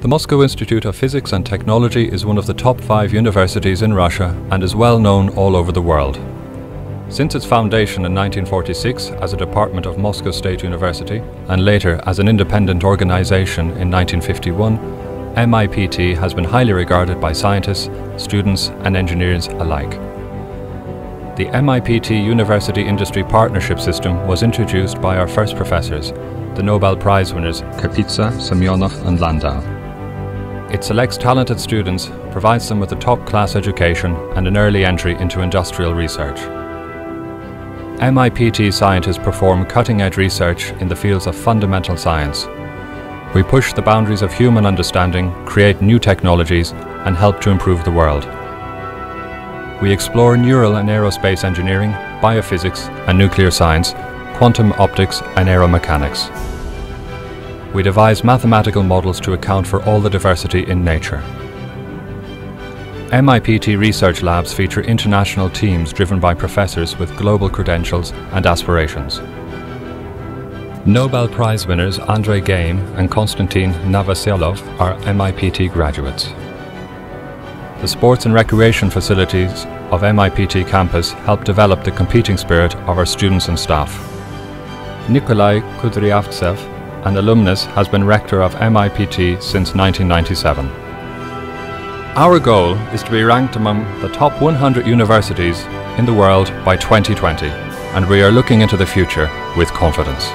The Moscow Institute of Physics and Technology is one of the top five universities in Russia and is well known all over the world. Since its foundation in 1946 as a department of Moscow State University and later as an independent organization in 1951, MIPT has been highly regarded by scientists, students and engineers alike. The MIPT University Industry Partnership System was introduced by our first professors, the Nobel Prize winners Kapitsa, Semyonov and Landau. It selects talented students, provides them with a top class education and an early entry into industrial research. MIPT scientists perform cutting edge research in the fields of fundamental science. We push the boundaries of human understanding, create new technologies, and help to improve the world. We explore neural and aerospace engineering, biophysics and nuclear science, quantum optics and aeromechanics we devise mathematical models to account for all the diversity in nature. MIPT research labs feature international teams driven by professors with global credentials and aspirations. Nobel Prize winners Andrei Geim and Konstantin Novoselov are MIPT graduates. The sports and recreation facilities of MIPT campus help develop the competing spirit of our students and staff. Nikolai Kudryavtsev an alumnus has been rector of MIPT since 1997. Our goal is to be ranked among the top 100 universities in the world by 2020, and we are looking into the future with confidence.